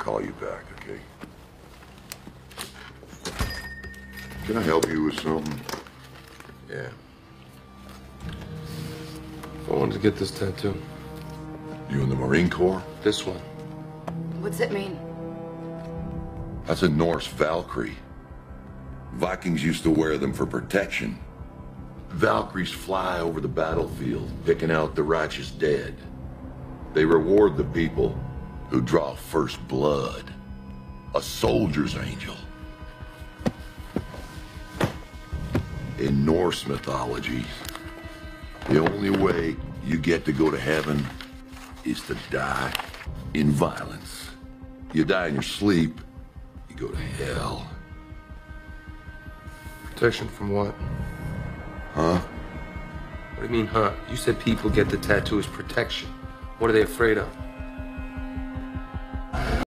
call you back, okay? Can I help you with something? Yeah. I wanted to get this tattoo. You in the Marine Corps? This one. What's it mean? That's a Norse Valkyrie. Vikings used to wear them for protection. Valkyries fly over the battlefield, picking out the righteous dead. They reward the people who draw first blood. A soldier's angel. In Norse mythology, the only way you get to go to heaven is to die in violence. You die in your sleep, you go to hell. Protection from what? Huh? What do you mean, huh? You said people get the tattoo as protection. What are they afraid of?